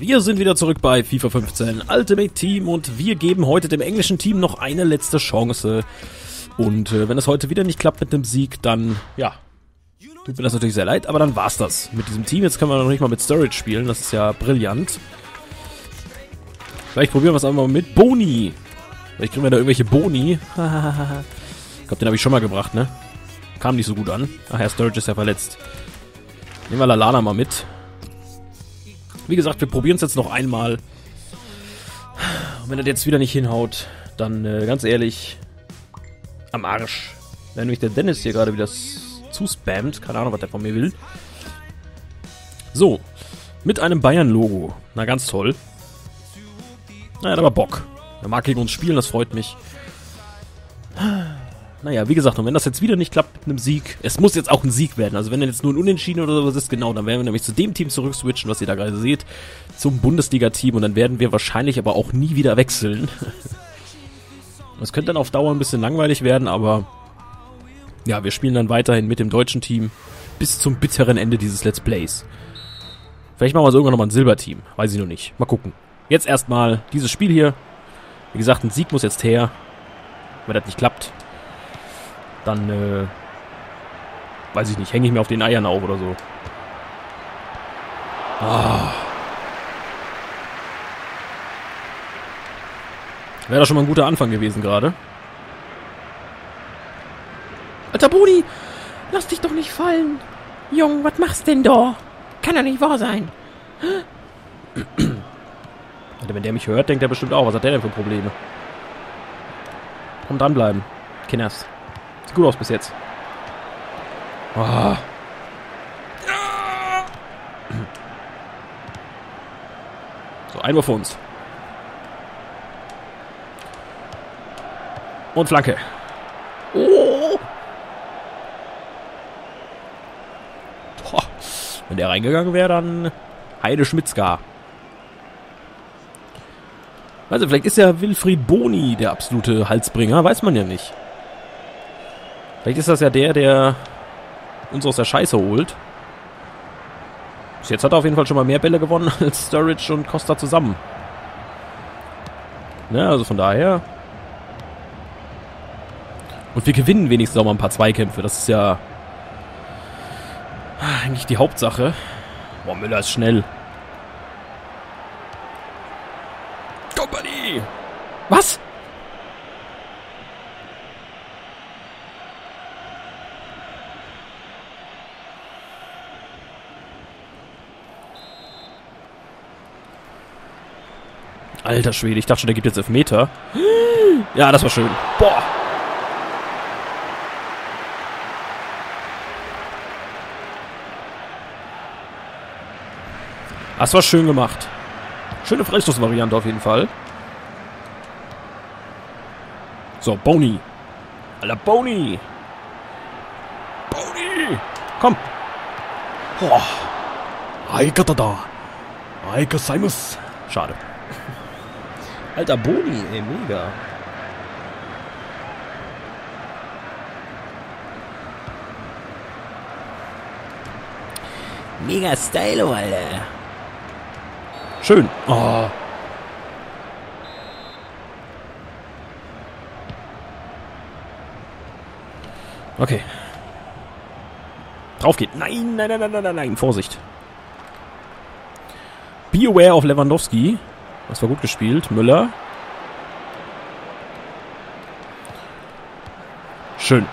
Wir sind wieder zurück bei FIFA 15 Ultimate Team und wir geben heute dem englischen Team noch eine letzte Chance. Und äh, wenn es heute wieder nicht klappt mit dem Sieg, dann, ja, tut mir das natürlich sehr leid, aber dann war's das mit diesem Team. Jetzt können wir noch nicht mal mit Storage spielen, das ist ja brillant. Vielleicht probieren wir es einfach mal mit Boni. Vielleicht kriegen wir da irgendwelche Boni. ich glaube, den habe ich schon mal gebracht, ne? Kam nicht so gut an. Ach ja, Storage ist ja verletzt. Nehmen wir Lalana mal mit. Wie gesagt, wir probieren es jetzt noch einmal. Und wenn das jetzt wieder nicht hinhaut, dann äh, ganz ehrlich, am Arsch. Wenn nämlich der Dennis hier gerade wieder zuspammt, keine Ahnung, was der von mir will. So, mit einem Bayern-Logo. Na, ganz toll. Naja, aber Bock. Er mag gegen uns spielen, das freut mich. Naja, wie gesagt, und wenn das jetzt wieder nicht klappt mit einem Sieg, es muss jetzt auch ein Sieg werden. Also wenn jetzt nur ein Unentschieden oder sowas ist, genau, dann werden wir nämlich zu dem Team zurückswitchen, was ihr da gerade seht, zum Bundesliga-Team und dann werden wir wahrscheinlich aber auch nie wieder wechseln. Das könnte dann auf Dauer ein bisschen langweilig werden, aber ja, wir spielen dann weiterhin mit dem deutschen Team bis zum bitteren Ende dieses Let's Plays. Vielleicht machen wir so irgendwann nochmal ein Silberteam, weiß ich noch nicht. Mal gucken. Jetzt erstmal dieses Spiel hier. Wie gesagt, ein Sieg muss jetzt her. Wenn das nicht klappt, dann, äh, weiß ich nicht, hänge ich mir auf den Eiern auf oder so. Ah. Wäre doch schon mal ein guter Anfang gewesen gerade. Alter Budi, lass dich doch nicht fallen. Jung, was machst denn da? Kann ja nicht wahr sein. Alter, wenn der mich hört, denkt er bestimmt auch, was hat der denn für Probleme? Komm dranbleiben. Kinders. Sieht gut aus bis jetzt. Oh. So, Einwurf für uns. Und Flanke. Oh. Boah. Wenn der reingegangen wäre, dann Heide Schmitzka. Also vielleicht ist ja Wilfried Boni der absolute Halsbringer, weiß man ja nicht. Vielleicht ist das ja der, der uns aus der Scheiße holt. Bis jetzt hat er auf jeden Fall schon mal mehr Bälle gewonnen als Sturridge und Costa zusammen. Ne, also von daher. Und wir gewinnen wenigstens auch mal ein paar Zweikämpfe. Das ist ja eigentlich die Hauptsache. Boah, Müller ist schnell. Company! Was? Alter Schwede, ich dachte schon, der gibt jetzt Elfmeter. Ja, das war schön. Boah. Das war schön gemacht. Schöne Freistoßvariante auf jeden Fall. So, Boni. Alter, Boni. Boni. Komm. Boah. Aikata da. Aika. Schade. Alter Boni, ey, mega. Mega Stylo, Alter. Schön. Oh. Okay. Drauf geht. Nein, nein, nein, nein, nein, nein. Vorsicht. Be aware of Lewandowski. Das war gut gespielt. Müller. Schön.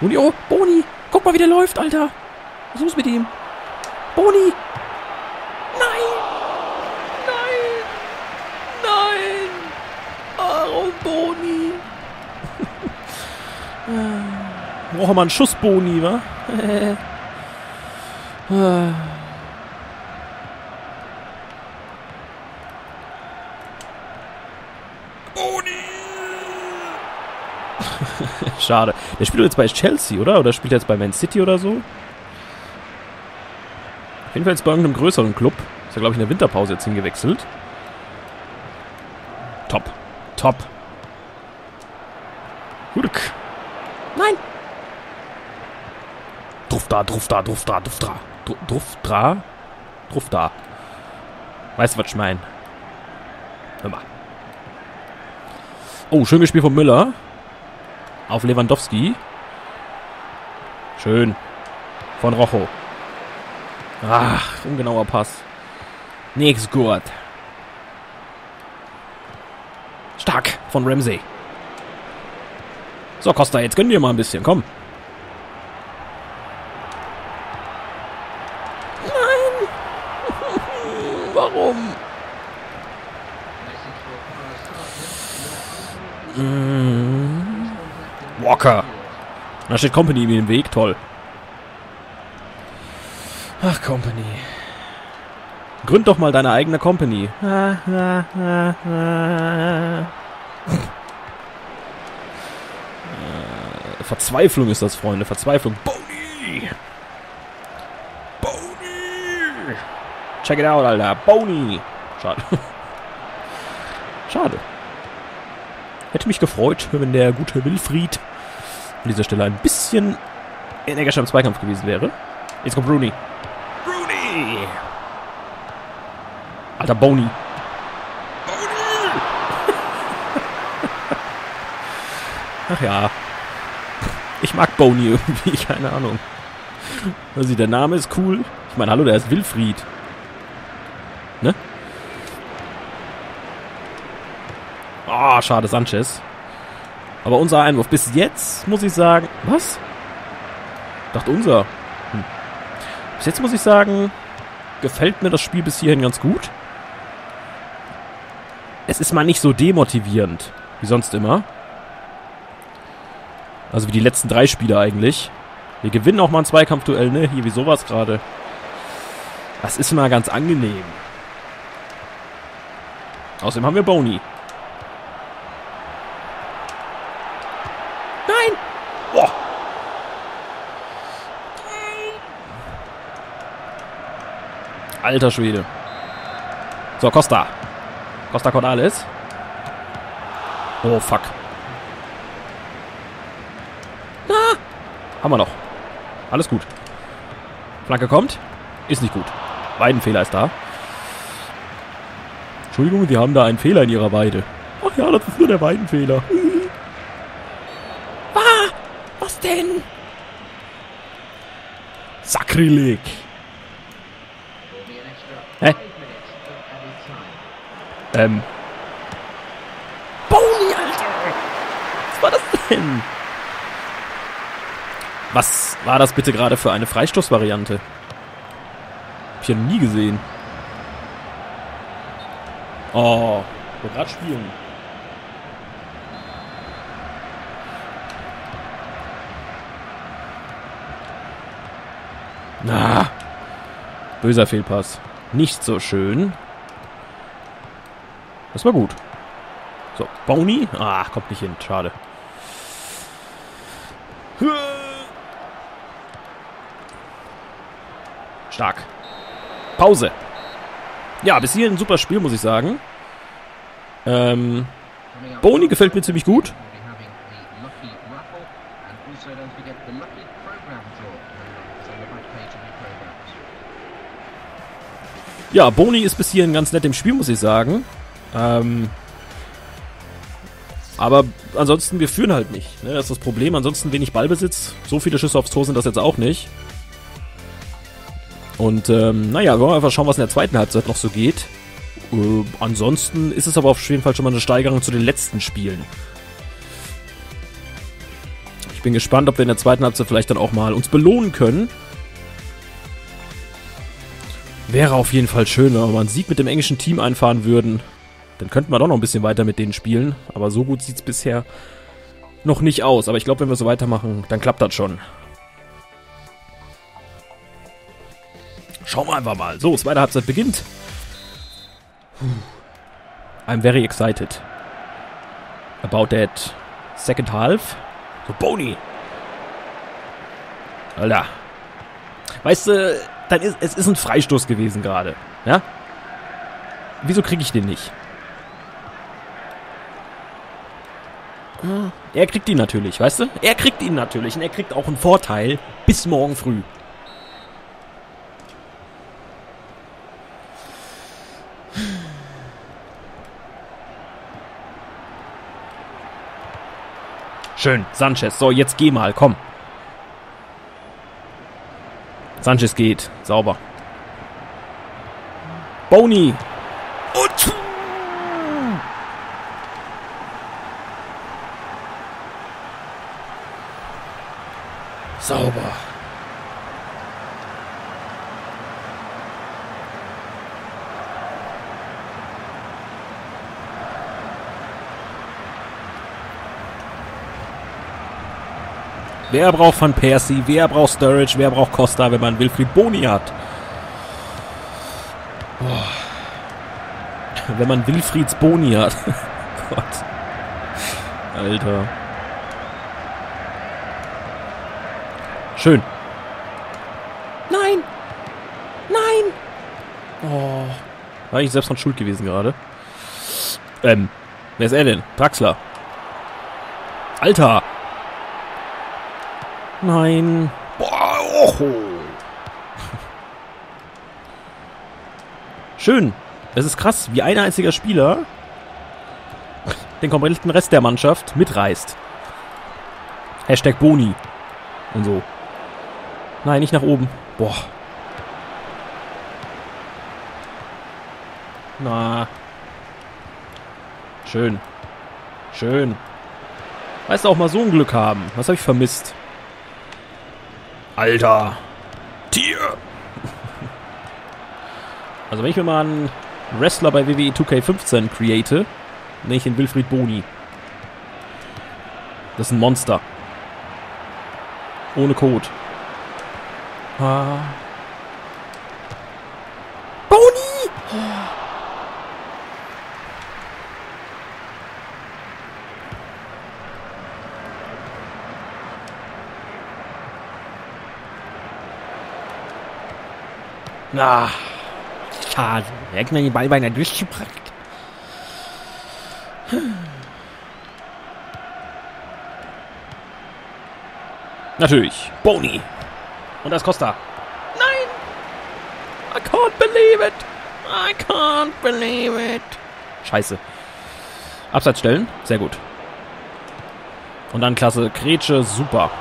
Boni, oh, Boni. Guck mal, wie der läuft, Alter. Was ist mit ihm? Boni. Nein. Nein. Nein. Warum Boni? Brauchen wir einen Schuss Boni, wa? Schade. Der spielt jetzt bei Chelsea, oder? Oder spielt er jetzt bei Man City oder so? Auf jeden Fall jetzt bei irgendeinem größeren Club. Ist ja, glaube ich, in der Winterpause jetzt hingewechselt. Top. Top. Hurk. Nein. Druff da, druff da, druff da, druff da. Dru- Druff dra. Truff da. Weißt du, was ich mein? Hör mal. Oh, schön gespielt von Müller. Auf Lewandowski. Schön. Von Rocho. Ach, ungenauer Pass. Nix gut. Stark von Ramsey. So, Costa, jetzt gönn dir mal ein bisschen. Komm. Da steht Company ihm im Weg. Toll. Ach, Company. Gründ doch mal deine eigene Company. Äh, Verzweiflung ist das, Freunde. Verzweiflung. Boni! Boni! Check it out, Alter. Boni! Schade. Schade. Hätte mich gefreut, wenn der gute Wilfried an dieser Stelle ein bisschen energischer im Zweikampf gewesen wäre. Jetzt kommt Rooney. Rooney! Alter, Boni. Ach ja. Ich mag Boni irgendwie, keine Ahnung. Also der Name ist cool. Ich meine, hallo, der ist Wilfried. Ne? Ah, schade, Sanchez. Aber unser Einwurf bis jetzt, muss ich sagen... Was? Dachte unser. Hm. Bis jetzt muss ich sagen, gefällt mir das Spiel bis hierhin ganz gut. Es ist mal nicht so demotivierend, wie sonst immer. Also wie die letzten drei Spiele eigentlich. Wir gewinnen auch mal ein Zweikampfduell, ne? Hier wie sowas gerade. Das ist mal ganz angenehm. Außerdem haben wir Boni. Nein! Boah. Alter Schwede. So, Costa. Costa Cordalis. Oh, fuck. Ah! Haben wir noch. Alles gut. Flanke kommt. Ist nicht gut. Weidenfehler ist da. Entschuldigung, wir haben da einen Fehler in ihrer Weide. Ach ja, das ist nur der Weidenfehler. Ah! Was denn? Sakrileg. Ähm. Boni, Alter! Was war das denn? Was war das bitte gerade für eine Freistoßvariante? Hab ich ja noch nie gesehen. Oh, gerade spielen. Na, böser Fehlpass. Nicht so schön. Das war gut. So, Boni. Ah, kommt nicht hin. Schade. Stark. Pause. Ja, bis hierhin ein super Spiel, muss ich sagen. Ähm, Boni gefällt mir ziemlich gut. Ja, Boni ist bis hierhin ganz nett im Spiel, muss ich sagen. Ähm, aber ansonsten, wir führen halt nicht. Ne? Das ist das Problem. Ansonsten wenig Ballbesitz. So viele Schüsse aufs Tor sind das jetzt auch nicht. Und ähm, naja, wollen wir einfach schauen, was in der zweiten Halbzeit noch so geht. Äh, ansonsten ist es aber auf jeden Fall schon mal eine Steigerung zu den letzten Spielen. Ich bin gespannt, ob wir in der zweiten Halbzeit vielleicht dann auch mal uns belohnen können. Wäre auf jeden Fall schön, wenn wir mal einen Sieg mit dem englischen Team einfahren würden. Dann könnten wir doch noch ein bisschen weiter mit denen spielen. Aber so gut sieht es bisher noch nicht aus. Aber ich glaube, wenn wir so weitermachen, dann klappt das schon. Schauen wir einfach mal. So, zweite Halbzeit beginnt. I'm very excited. About that second half. So, Boni. Alter. Weißt du, dann ist, es ist ein Freistoß gewesen gerade. Ja? Wieso kriege ich den nicht? Ah. Er kriegt ihn natürlich, weißt du? Er kriegt ihn natürlich und er kriegt auch einen Vorteil bis morgen früh. Schön, Sanchez. So, jetzt geh mal, komm. Sanchez geht. Sauber. Boni. Und Sauber. Wer braucht Van Persie? Wer braucht Sturridge? Wer braucht Costa, wenn man Wilfried Boni hat? Boah. Wenn man Wilfrieds Boni hat. Gott. Alter. Schön. Nein! Nein! Oh. War ich selbst von schuld gewesen gerade. Ähm, wer ist er denn? Draxler. Alter! Nein. Boah, oh. Schön. Es ist krass, wie ein einziger Spieler den kompletten Rest der Mannschaft mitreißt. Hashtag Boni. Und so. Nein, nicht nach oben. Boah. Na. Schön. Schön. Weißt du auch mal so ein Glück haben. Was habe ich vermisst? Alter. Tier. Also wenn ich mir mal einen Wrestler bei WWE 2K15 create, nenne ich ihn Wilfried Boni. Das ist ein Monster. Ohne Code. Ah. Boni! Ah. Schade. Er hat mir den Ball beinahe durchgebracht. Natürlich. Boni. Und das Costa. Nein! I can't believe it! I can't believe it! Scheiße. Abseits stellen. Sehr gut. Und dann klasse. Kretsche. Super.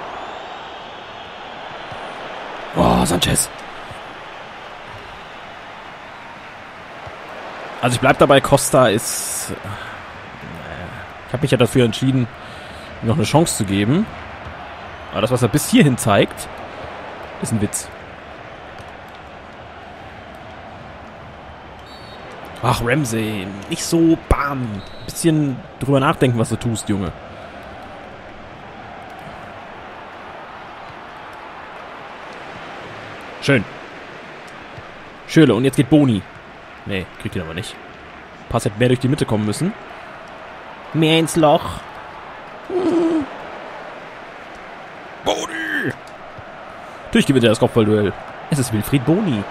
Oh, Sanchez. Also ich bleib dabei, Costa ist... äh, Ich habe mich ja dafür entschieden, ihm noch eine Chance zu geben. Aber das, was er bis hierhin zeigt, ist ein Witz. Ach, Ramsey, nicht so bam. Bisschen drüber nachdenken, was du tust, Junge. Schön. Schöle, und jetzt geht Boni. Nee, kriegt ihn aber nicht. Pass hätte mehr durch die Mitte kommen müssen. Mehr ins Loch. Boni! Natürlich gewinnt er das Kopfballduell. Es ist Wilfried Boni.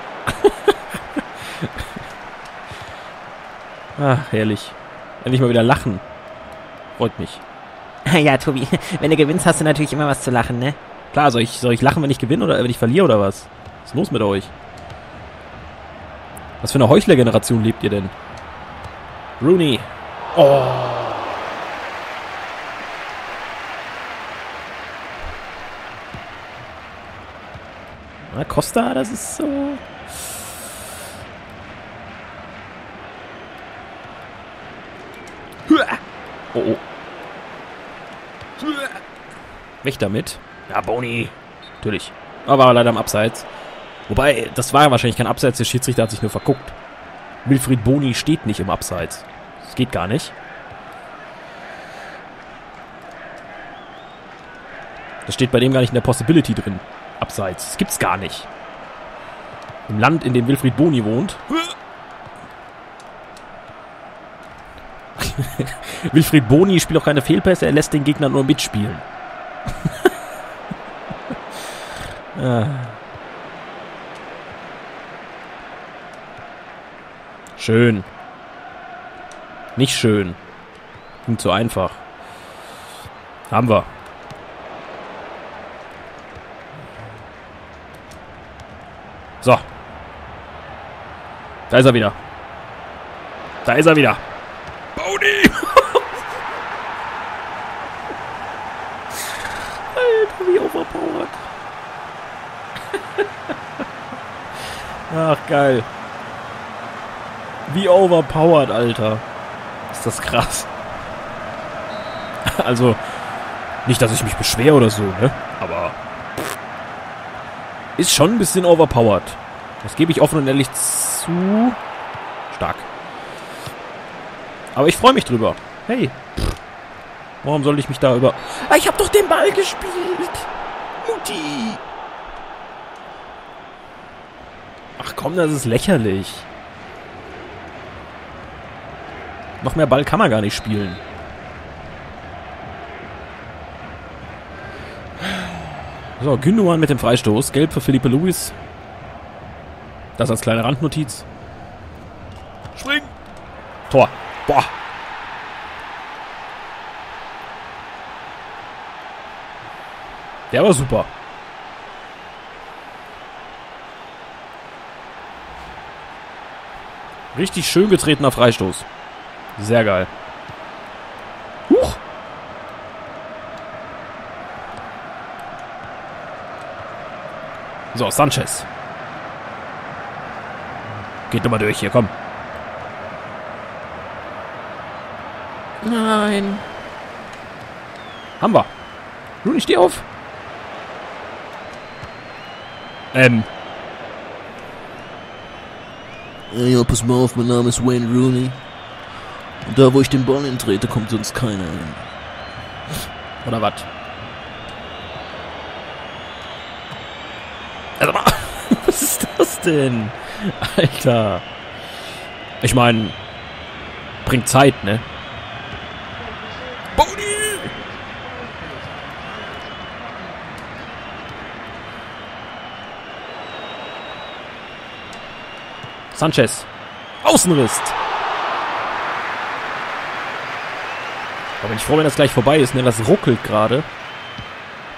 Ach, herrlich. Endlich mal wieder lachen. Freut mich. Ja, Tobi, wenn du gewinnst, hast du natürlich immer was zu lachen, ne? Klar, soll ich, soll ich lachen, wenn ich gewinne oder wenn ich verliere oder was? Was ist los mit euch? Was für eine Heuchler-Generation lebt ihr denn? Rooney. Oh. Na, Costa, das ist so. Oh, oh. Weg damit. Ja, Boni. Natürlich. Aber leider am Abseits. Wobei, das war ja wahrscheinlich kein Abseits, der Schiedsrichter hat sich nur verguckt. Wilfried Boni steht nicht im Abseits. Das geht gar nicht. Das steht bei dem gar nicht in der Possibility drin. Abseits. Das gibt's gar nicht. Im Land, in dem Wilfried Boni wohnt. Wilfried Boni spielt auch keine Fehlpässe, er lässt den Gegner nur mitspielen. ah. Schön. Nicht schön. Klingt zu einfach. Haben wir. So. Da ist er wieder. Da ist er wieder. Boni! Alter, wie overpowered. Ach, geil. Wie overpowered, Alter. Ist das krass. Also, nicht, dass ich mich beschwer oder so, ne? Aber ist schon ein bisschen overpowered. Das gebe ich offen und ehrlich zu. Stark. Aber ich freue mich drüber. Hey. Warum soll ich mich da über... Ah, ich hab doch den Ball gespielt. Mutti. Ach komm, das ist lächerlich. Noch mehr Ball kann man gar nicht spielen. So, Gündogan mit dem Freistoß. Gelb für Felipe Luis. Das als kleine Randnotiz. Spring! Tor. Boah. Der war super. Richtig schön getretener Freistoß. Sehr geil. So, Sanchez. Geht nochmal durch hier, komm. Nein. Haben wir. Rooney, steh auf. Ähm, Ja, ja, pass mal auf, mein Name ist Wayne Rooney. Und da, wo ich den Ball hintrete, kommt sonst keiner hin. oder was? Also, mal, was ist das denn? Alter. Ich meine, bringt Zeit, ne? Boni! Sanchez. Außenriss. Da bin ich froh, wenn das gleich vorbei ist, ne? Das ruckelt gerade.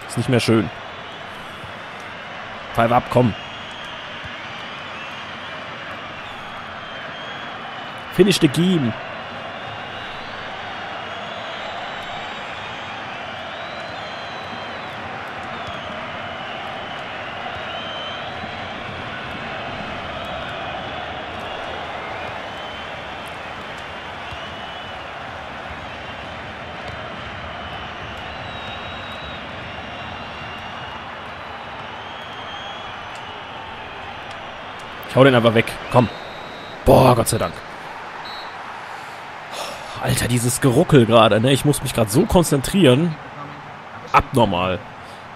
Ist nicht mehr schön. Pfeife ab, komm. Finish the game. Ich hau den einfach weg. Komm. Boah, Gott sei Dank. Alter, dieses Geruckel gerade, ne? Ich muss mich gerade so konzentrieren. Abnormal.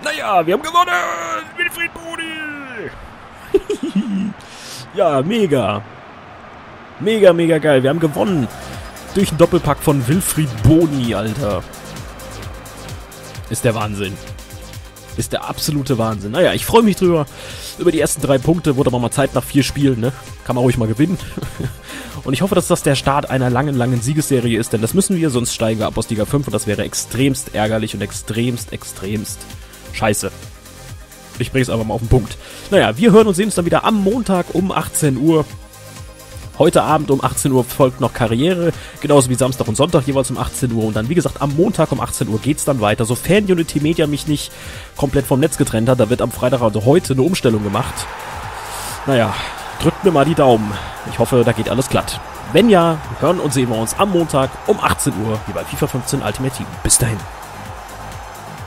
Naja, wir haben gewonnen! Wilfried Boni! ja, mega. Mega, mega geil. Wir haben gewonnen. Durch einen Doppelpack von Wilfried Boni, Alter. Ist der Wahnsinn. Ist der absolute Wahnsinn. Naja, ich freue mich drüber. Über die ersten drei Punkte wurde aber mal Zeit nach vier Spielen, ne? Kann man ruhig mal gewinnen. Und ich hoffe, dass das der Start einer langen, langen Siegesserie ist, denn das müssen wir, sonst steigen wir ab aus Liga 5 und das wäre extremst ärgerlich und extremst, extremst scheiße. Ich bring's aber mal auf den Punkt. Naja, wir hören und sehen uns dann wieder am Montag um 18 Uhr. Heute Abend um 18 Uhr folgt noch Karriere, genauso wie Samstag und Sonntag jeweils um 18 Uhr. Und dann, wie gesagt, am Montag um 18 Uhr geht's dann weiter. Sofern Unity Media mich nicht komplett vom Netz getrennt hat, da wird am Freitag, also heute, eine Umstellung gemacht. Naja, drückt mir mal die Daumen. Ich hoffe, da geht alles glatt. Wenn ja, hören und sehen wir uns am Montag um 18 Uhr hier bei FIFA 15 Ultimate Team. Bis dahin.